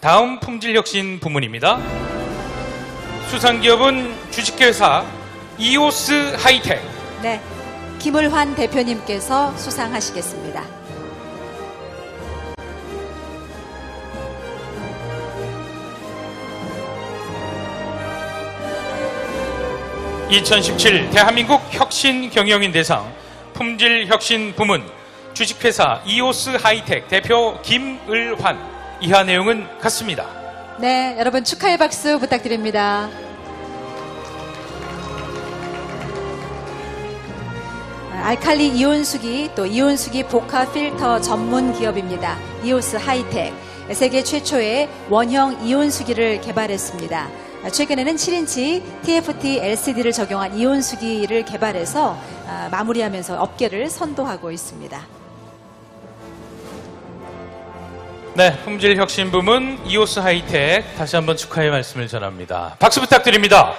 다음 품질 혁신 부문입니다. 수상기업은 주식회사 이오스 하이텍. 네. 김을환 대표님께서 수상하시겠습니다. (2017) 대한민국 혁신 경영인 대상 품질 혁신 부문 주식회사 이오스 하이텍 대표 김을환 이하 내용은 같습니다. 네, 여러분 축하의 박수 부탁드립니다. 알칼리 이온수기 또 이온수기 복합 필터 전문 기업입니다. 이오스 하이텍 세계 최초의 원형 이온수기를 개발했습니다. 최근에는 7인치 TFT LCD를 적용한 이온수기를 개발해서 아, 마무리하면서 업계를 선도하고 있습니다. 네, 품질 혁신 부문 이오스 하이텍 다시 한번 축하의 말씀을 전합니다. 박수 부탁드립니다.